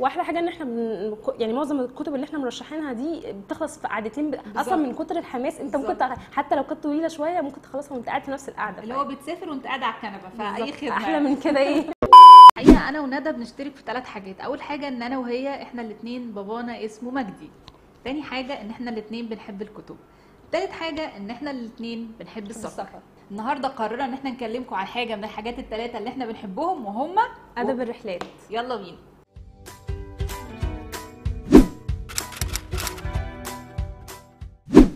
واحلى حاجة إن إحنا بن... يعني معظم الكتب اللي إحنا مرشحينها دي بتخلص في قعدتين ب... أصلا من كتر الحماس أنت ممكن حتى لو كانت طويلة شوية ممكن تخلصها وأنت قاعد في نفس القعدة اللي هو بتسافر وأنت قاعد على الكنبة فأي. خدمة. أحلى من كده إيه؟ الحقيقة أنا وندى بنشترك في ثلاث حاجات. أول حاجة إن أنا وهي إحنا الاثنين بابانا اسمه مجدي. تاني حاجة إن إحنا الاثنين بنحب الكتب. تالت حاجة إن إحنا الاثنين بنحب السفر. السفر. النهارده قررنا إن إحنا نكلمكم عن حاجة من الحاجات الثلاثه اللي إحنا بنحبهم وهم أدب الرحلات. يلا بينا.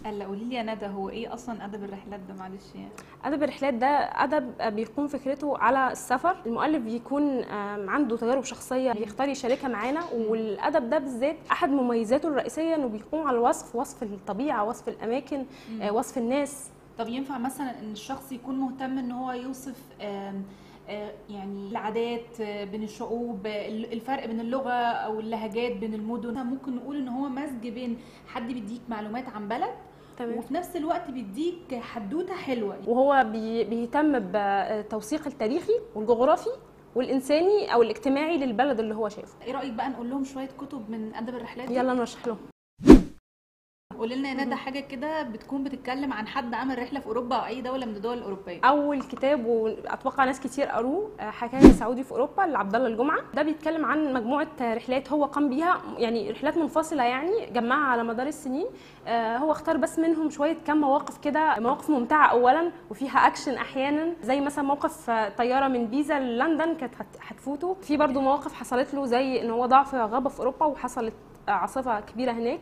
هلا قولي لي يا ندى هو إيه أصلا أدب الرحلات ده؟ معلش يعني. أدب الرحلات ده أدب بيكون فكرته على السفر. المؤلف بيكون عنده تجارب شخصية بيختار يشاركها معانا والأدب ده بالذات أحد مميزاته الرئيسية إنه بيقوم على الوصف وصف الطبيعة وصف الأماكن آه، وصف الناس. طب ينفع مثلا إن الشخص يكون مهتم إن هو يوصف آه، يعني العادات آه، بين الشعوب الفرق بين اللغة أو اللهجات بين المدن؟ ممكن نقول إن هو مزج بين حد بيديك معلومات عن بلد تمام. وفي نفس الوقت بيديك حدوتة حلوة. وهو بي- بيهتم بالتوثيق التاريخي والجغرافي والإنساني أو الاجتماعي للبلد اللي هو شايفه. إيه رأيك بقى نقول لهم شوية كتب من أدب الرحلات دي؟ يلا نرشح لهم. قولي لنا يا ندى حاجة كده بتكون بتتكلم عن حد عمل رحلة في أوروبا أو أي دولة من الدول الأوروبية. أول كتاب وأتوقع ناس كتير قروه آه، حكاية سعودي في أوروبا لعبد الله الجمعة. ده بيتكلم عن مجموعة رحلات هو قام بيها يعني رحلات منفصلة يعني جمعها على مدار السنين. آه، هو اختار بس منهم شوية كام مواقف كده مواقف ممتعة اولا وفيها أكشن أحيانا زي مثلا موقف آه، طيارة من بيزا للندن كانت هت- هتفوته. في برضو مواقف حصلت له زي إن هو ضاع في غابة في أوروبا وحصلت آه، عاصفه كبيرة هناك.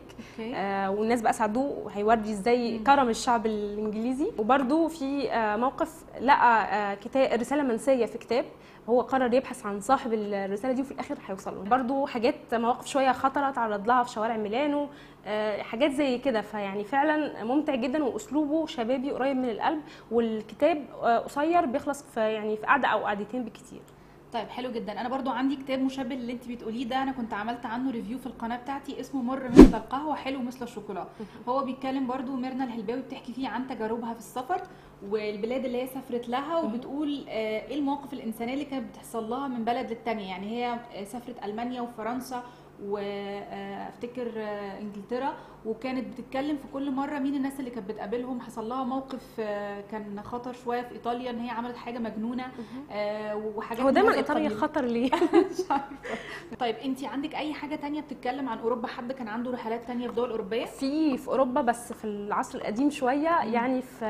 آه، والناس بقى ساعدوه وهيوري إزاي كرم الشعب الإنجليزي. وبرده في آه، موقف لقى آه، كتاب رسالة منسية في كتاب. هو قرر يبحث عن صاحب الرسالة دي وفي الآخر هيوصل له. برده حاجات مواقف شوية خطره تعرض لها في شوارع ميلانو. آه، حاجات زي كده. فيعني فعلا ممتع جدا وأسلوبه شبابي قريب من القلب. والكتاب آه، قصير بيخلص في يعني في قعدة أو قعدتين بالكتير طيب حلو جدا. أنا برضو عندي كتاب مشابه اللي أنت بتقوليه ده أنا كنت عملت عنه review في القناة بتاعتي اسمه مر مثل القهوه حلو مثل الشوكولاته هو بيتكلم برضو ميرنا الهلباوي بتحكي فيه عن تجاربها في السفر والبلاد اللي هي سافرت لها وبتقول آه، إيه المواقف الإنسانية اللي كانت بتحصل لها من بلد للتانية؟ يعني هي آه، سافرت ألمانيا وفرنسا وافتكر انجلترا وكانت بتتكلم في كل مرة مين الناس اللي كانت بتقابلهم. حصل لها موقف آه، كان خطر شوية في إيطاليا إن هي عملت حاجة مجنونة آه، وحاجات هو من دايما إيطاليا. خطر ليه؟ مش عارفة. طيب انت عندك أي حاجة تانية بتتكلم عن أوروبا؟ حد كان عنده رحلات تانية في دول أوروبية؟ في في أوروبا بس في العصر القديم شوية يعني في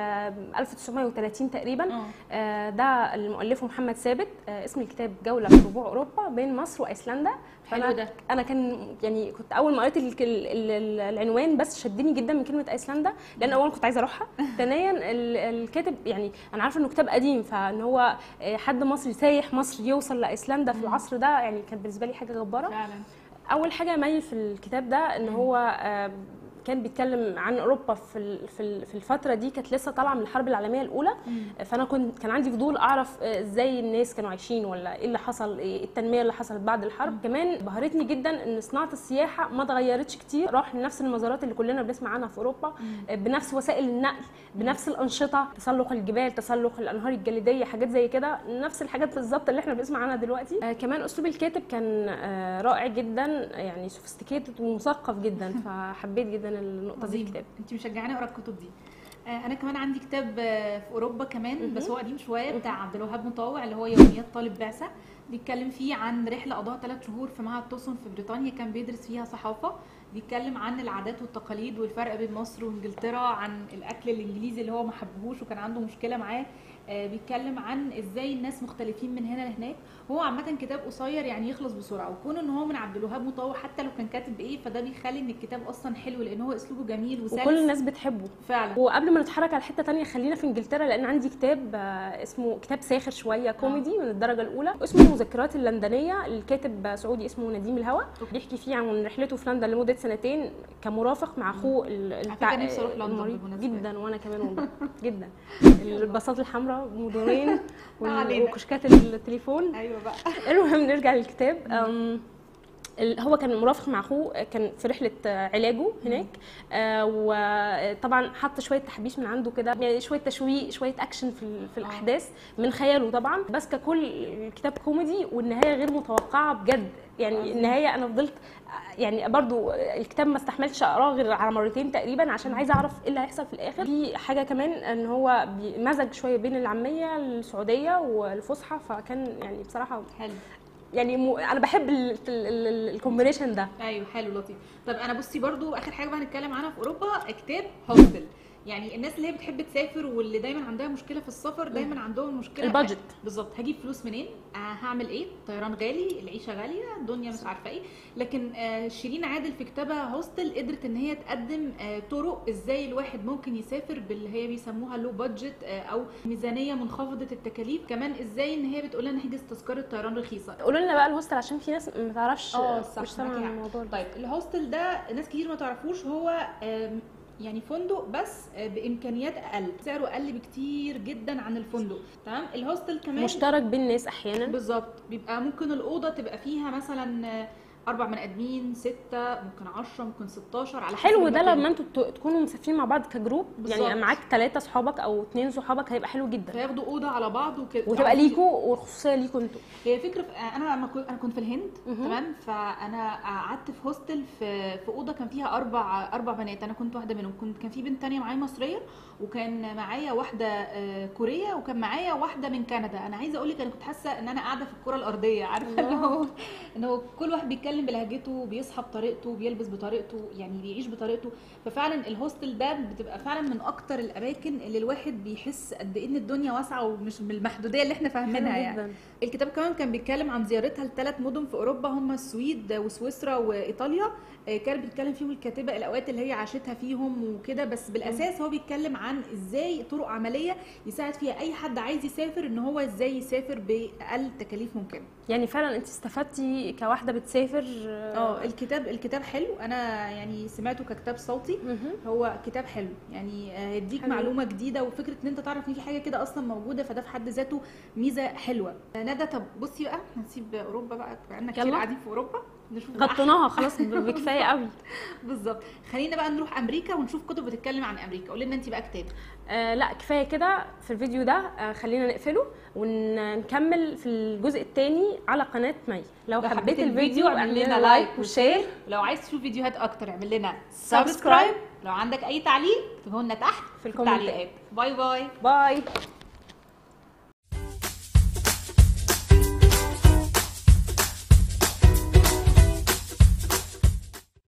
1930 تقريبا. آه، ده اللي مؤلفه محمد ثابت آه، اسم الكتاب جولة في ربوع أوروبا بين مصر وأيسلندا. حلو ده. أنا كان يعني كنت أول ما قريت ال- ال- ال- العنوان بس شدني جدا من كلمة أيسلندا لأن اولا كنت عايزة أروحها. ثانيا ال- الكاتب يعني أنا عارفة إنه كتاب قديم فإن هو آه، حد مصري سايح مصر يوصل لأيسلندا في العصر ده يعني كانت بالنسبة لي حاجة جبارة. فعلا. أول حاجة ميز في الكتاب ده إن هو آه، كان بيتكلم عن أوروبا في في ال- في الفترة دي كانت لسه طالعة من الحرب العالمية الأولى. فأنا كنت كان عندي فضول أعرف آه، إزاي الناس كانوا عايشين ولا إيه اللي حصل إيه التنمية اللي حصلت بعد الحرب. كمان بهرتني جدا إن صناعة السياحة ما اتغيرتش كتير. راح لنفس المزارات اللي كلنا بنسمع عنها في أوروبا. آه، بنفس وسائل النقل بنفس الأنشطة تسلق الجبال تسلق الأنهار الجليدية حاجات زي كده. نفس الحاجات بالظبط اللي إحنا بنسمع عنها دلوقتي. آه، كمان أسلوب الكاتب كان آه، رائع جدا يعني سوفيستيكيتد ومثقف جدا. فحبيت جدا النقطة دي الكتاب. انت مشجعاني أقرأ الكتب دي. آه، أنا كمان عندي كتاب آه، في أوروبا كمان بس هو قديم شوية بتاع عبد الوهاب مطوع اللي هو يوميات طالب بعثة. بيتكلم فيه عن رحلة قضاها ثلاث شهور في معهد توسون في بريطانيا كان بيدرس فيها صحافة. بيتكلم عن العادات والتقاليد والفرق بين مصر وإنجلترا عن الأكل الإنجليزي اللي هو ما حبهوش وكان عنده مشكلة معاه. آه، بيتكلم عن إزاي الناس مختلفين من هنا لهناك. هو عامة كتاب قصير يعني يخلص بسرعة وكون إن هو من عبد الوهاب مطوع حتى لو كان كاتب إيه فده بيخلي إن الكتاب أصلا حلو لأن هو أسلوبه جميل وسلس. وكل الناس بتحبه. فعلا. وقبل ما نتحرك على حتة تانية خلينا في إنجلترا لأن عندي كتاب آه، اسمه كتاب ساخر شوية كوميدي من الدرجة الأولى. اسمه المذكرات اللندنية الكاتب سعودي اسمه نديم الهوى. بيحكي فيه عن رحلته في لندن لمدة سنتين كمرافق مع أخوه التع- نفسي أروح لندن. جدا وأنا كمان والله. جدا. الباصات الحمراء مدورين. وكشكات التليفون. أيوه بقى. المهم نرجع للكتاب. هو كان مرافق مع أخوه كان في رحلة علاجه هناك. آه، وطبعا حط شوية تحبيش من عنده كده يعني شوية تشويق شوية أكشن في في. الأحداث من خياله طبعا. بس ككل الكتاب كوميدي والنهاية غير متوقعة بجد. يعني. النهاية أنا فضلت يعني برضو الكتاب ما استحملش أقراه غير على مرتين تقريبا عشان عايزه أعرف إيه اللي هيحصل في الآخر. في حاجة كمان إن هو مزج شوية بين العامية السعودية والفصحى فكان يعني بصراحة حلو. يعني م... أنا بحب ال combination ده. أيوه حلو لطيف. طب أنا بصي برضو آخر حاجة بقى هنتكلم عنها في أوروبا كتاب hostel يعني الناس اللي هي بتحب تسافر واللي دايما عندها مشكلة في السفر دايما عندهم مشكلة ال budget. بالظبط. هجيب فلوس منين؟ آه هعمل إيه؟ طيران غالي العيشة غالية الدنيا مش عارفة إيه. لكن آه شيرين عادل في كتابها هوستل قدرت إن هي تقدم آه طرق إزاي الواحد ممكن يسافر باللي هي بيسموها لو بادجت أو ميزانية منخفضة التكاليف. كمان إزاي إن هي بتقول لنا نحجز تذكره طيران رخيصة. قولوا لنا بقى الهوستل عشان في ناس ما تعرفش آه صح مش سامعة. الموضوع طيب الهوستل ده ناس كتير ما تعرفوش. هو يعني فندق بس آه، بإمكانيات أقل. سعره أقل بكتير جدا عن الفندق. تمام؟ ال hostel كمان مشترك بين الناس أحيانا. بالظبط. بيبقى ممكن الأوضة تبقى فيها مثلا آه، أربع بني أدمين ستة ممكن 10 ممكن 16 على حلو ده. لما أنتوا تكونوا مسافرين مع بعض ك group بالظبط. يعني معاك ثلاثة صحابك أو اثنين صحابك هيبقى حلو جدا. فياخدوا أوضة على بعض وكده. وتبقى ليكوا والخصوصيه ليكوا أنتوا. هي فكرة أنا لما كنت أنا كنت في الهند. تمام؟ فأنا قعدت في hostel في في أوضة كان فيها أربع أربع بنات. أنا كنت واحدة منهم. كنت كان في بنت تانية معايا مصرية وكان معايا واحدة آه، كورية وكان معايا واحدة من كندا. أنا عايزة أقول لك أنا كنت حاسة إن أنا قاعدة في الكرة الأرضية. عارفة اللي هو إن هو كل واحد بيتكلم بلهجته بيصحى بطريقته بيلبس بطريقته يعني بيعيش بطريقته. ففعلا الهوستل ده بتبقى فعلا من أكتر الأماكن اللي الواحد بيحس قد إيه إن الدنيا واسعة ومش بالمحدوديه اللي إحنا فاهمينها يعني. الكتاب كمان كان بيتكلم عن زيارتها لثلاث مدن في أوروبا هم السويد وسويسرا وإيطاليا. آه، كانت بتتكلم فيهم الكاتبة الأوقات اللي هي عاشتها فيهم وكده بس بالأساس هو بيتكلم عن إزاي طرق عملية يساعد فيها أي حد عايز يسافر إن هو إزاي يسافر بأقل تكاليف ممكنة. يعني فعلا أنت استفدتي كواحدة بتسافر آه الكتاب الكتاب حلو أنا يعني سمعته ككتاب صوتي. هو كتاب حلو يعني آه، هيديك. معلومة جديدة وفكرة إن أنت تعرف إن في حاجة كده أصلا موجودة فده في حد ذاته ميزة حلوة آه، ندى طب بصي بقى هنسيب أوروبا بقى بقالنا كتير. قاعدين في أوروبا غطيناها خلاص بكفاية قوي. بالظبط. خلينا بقى نروح أمريكا ونشوف كتب بتتكلم عن أمريكا. قولي لنا انت بقى كتاب. آه لا كفاية كده في الفيديو ده آه خلينا نقفله ونكمل في الجزء الثاني على قناة مي. لو, لو حبيت الفيديو اعمل لنا like و share ولو عايز تشوف فيديوهات أكتر اعمل لنا subscribe. لو عندك أي تعليق اكتبه لنا تحت في. التعليقات. bye bye. bye.